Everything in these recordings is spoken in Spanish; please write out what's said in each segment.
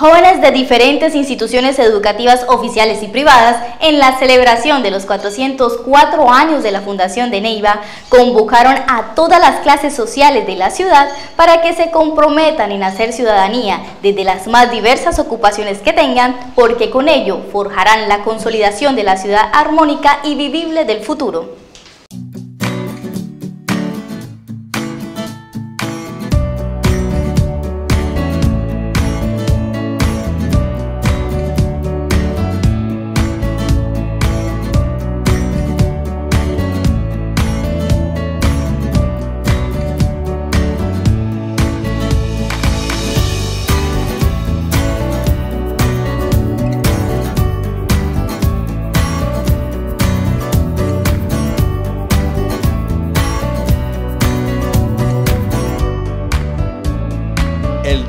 Jóvenes de diferentes instituciones educativas oficiales y privadas, en la celebración de los 404 años de la Fundación de Neiva, convocaron a todas las clases sociales de la ciudad para que se comprometan en hacer ciudadanía desde las más diversas ocupaciones que tengan, porque con ello forjarán la consolidación de la ciudad armónica y vivible del futuro.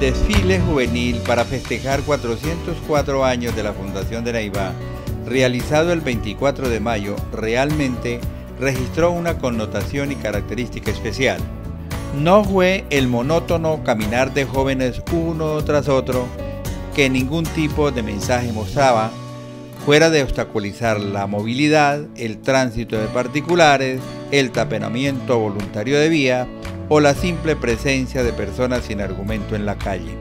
Desfile juvenil para festejar 404 años de la Fundación de Neiva, realizado el 24 de mayo, realmente registró una connotación y característica especial. No fue el monótono caminar de jóvenes uno tras otro que ningún tipo de mensaje mostraba, fuera de obstaculizar la movilidad, el tránsito de particulares, el tapenamiento voluntario de vía, o la simple presencia de personas sin argumento en la calle.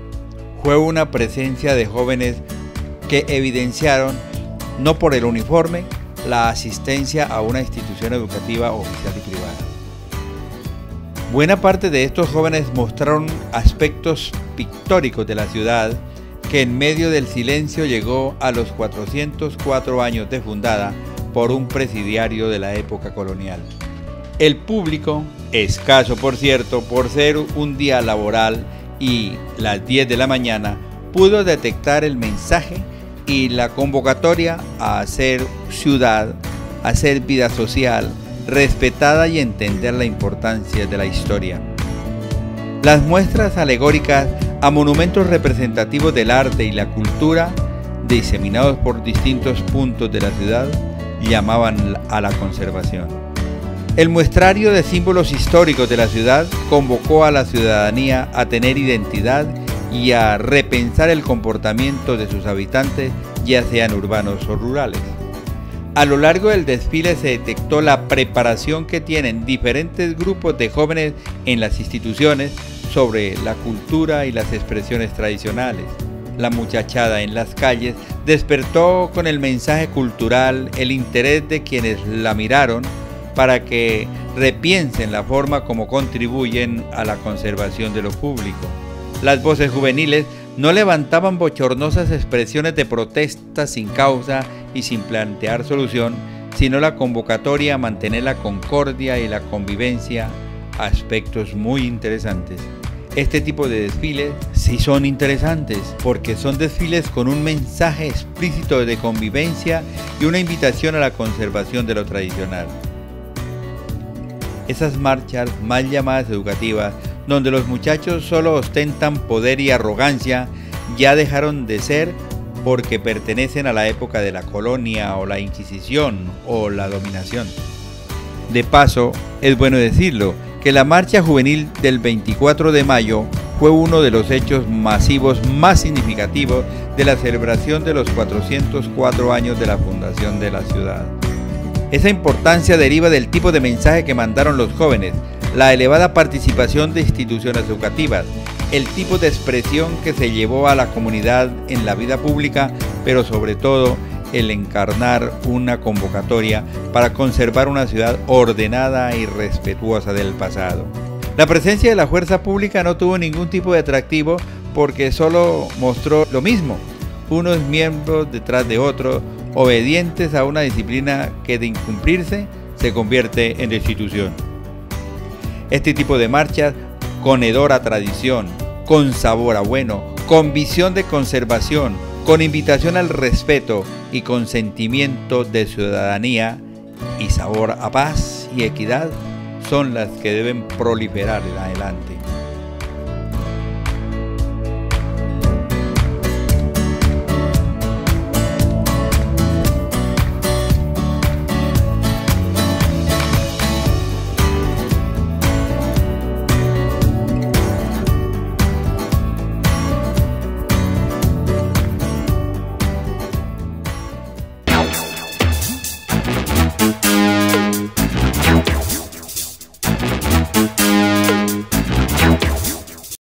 Fue una presencia de jóvenes que evidenciaron, no por el uniforme, la asistencia a una institución educativa oficial y privada. Buena parte de estos jóvenes mostraron aspectos pictóricos de la ciudad que en medio del silencio llegó a los 404 años de fundada por un presidiario de la época colonial. El público, escaso por cierto, por ser un día laboral y las 10 de la mañana, pudo detectar el mensaje y la convocatoria a hacer ciudad, a hacer vida social, respetada y entender la importancia de la historia. Las muestras alegóricas a monumentos representativos del arte y la cultura, diseminados por distintos puntos de la ciudad, llamaban a la conservación. El muestrario de símbolos históricos de la ciudad convocó a la ciudadanía a tener identidad y a repensar el comportamiento de sus habitantes, ya sean urbanos o rurales. A lo largo del desfile se detectó la preparación que tienen diferentes grupos de jóvenes en las instituciones sobre la cultura y las expresiones tradicionales. La muchachada en las calles despertó con el mensaje cultural el interés de quienes la miraron para que repiensen la forma como contribuyen a la conservación de lo público. Las voces juveniles no levantaban bochornosas expresiones de protesta sin causa y sin plantear solución, sino la convocatoria a mantener la concordia y la convivencia, aspectos muy interesantes. Este tipo de desfiles sí son interesantes porque son desfiles con un mensaje explícito de convivencia y una invitación a la conservación de lo tradicional esas marchas mal llamadas educativas, donde los muchachos solo ostentan poder y arrogancia, ya dejaron de ser porque pertenecen a la época de la colonia o la Inquisición o la dominación. De paso, es bueno decirlo, que la marcha juvenil del 24 de mayo fue uno de los hechos masivos más significativos de la celebración de los 404 años de la fundación de la ciudad. Esa importancia deriva del tipo de mensaje que mandaron los jóvenes, la elevada participación de instituciones educativas, el tipo de expresión que se llevó a la comunidad en la vida pública, pero sobre todo el encarnar una convocatoria para conservar una ciudad ordenada y respetuosa del pasado. La presencia de la fuerza pública no tuvo ningún tipo de atractivo porque solo mostró lo mismo, unos miembros detrás de otros, obedientes a una disciplina que de incumplirse se convierte en destitución. Este tipo de marchas, con hedor a tradición, con sabor a bueno, con visión de conservación, con invitación al respeto y con sentimiento de ciudadanía y sabor a paz y equidad, son las que deben proliferar en adelante.